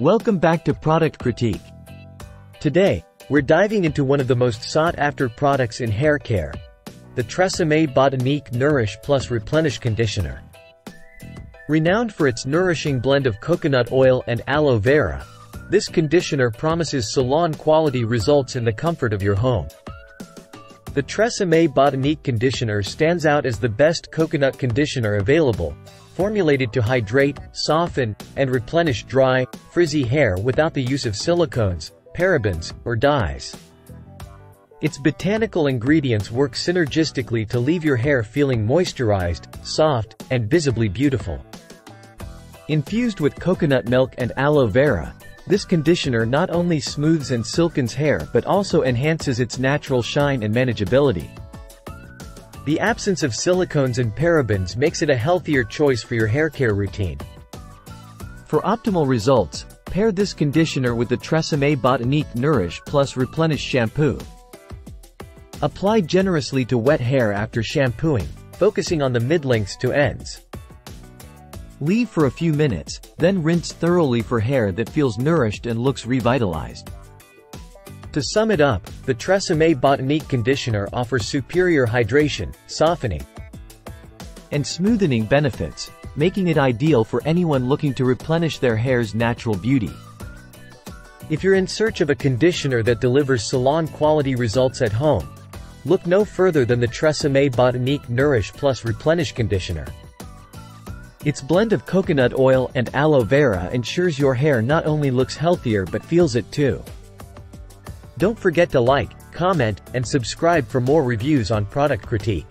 Welcome back to Product Critique. Today, we're diving into one of the most sought-after products in hair care, the Tresemme Botanique Nourish Plus Replenish Conditioner. Renowned for its nourishing blend of coconut oil and aloe vera, this conditioner promises salon-quality results in the comfort of your home. The Tresemme Botanique Conditioner stands out as the best coconut conditioner available, formulated to hydrate, soften, and replenish dry, frizzy hair without the use of silicones, parabens, or dyes. Its botanical ingredients work synergistically to leave your hair feeling moisturized, soft, and visibly beautiful. Infused with coconut milk and aloe vera, this conditioner not only smooths and silkens hair but also enhances its natural shine and manageability. The absence of silicones and parabens makes it a healthier choice for your hair care routine. For optimal results, pair this conditioner with the Tresemme Botanique Nourish Plus Replenish Shampoo. Apply generously to wet hair after shampooing, focusing on the mid-lengths to ends. Leave for a few minutes, then rinse thoroughly for hair that feels nourished and looks revitalized. To sum it up, the Tresemme Botanique Conditioner offers superior hydration, softening, and smoothening benefits, making it ideal for anyone looking to replenish their hair's natural beauty. If you're in search of a conditioner that delivers salon-quality results at home, look no further than the Tresemme Botanique Nourish Plus Replenish Conditioner. Its blend of coconut oil and aloe vera ensures your hair not only looks healthier but feels it too. Don't forget to like, comment, and subscribe for more reviews on product critique.